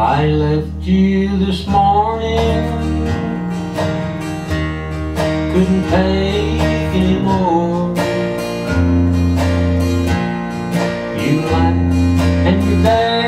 I left you this morning. Couldn't take anymore You lied and you dared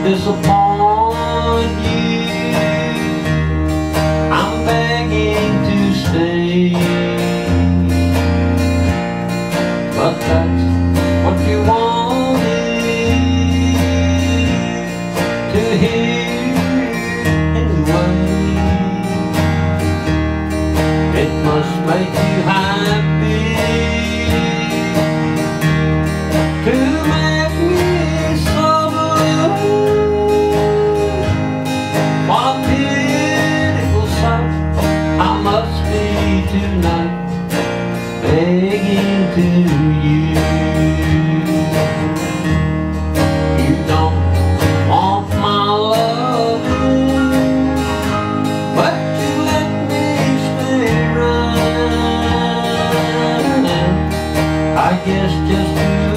won't disappoint you. I'm begging to stay. But that's what you wanted To hear anyway. It must make you happy tonight. Begging to you. You don't want my love But you let me stay I guess just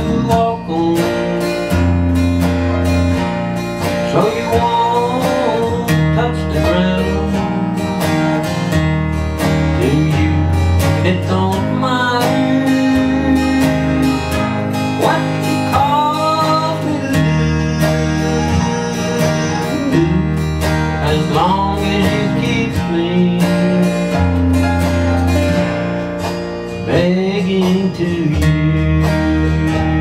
Into to you.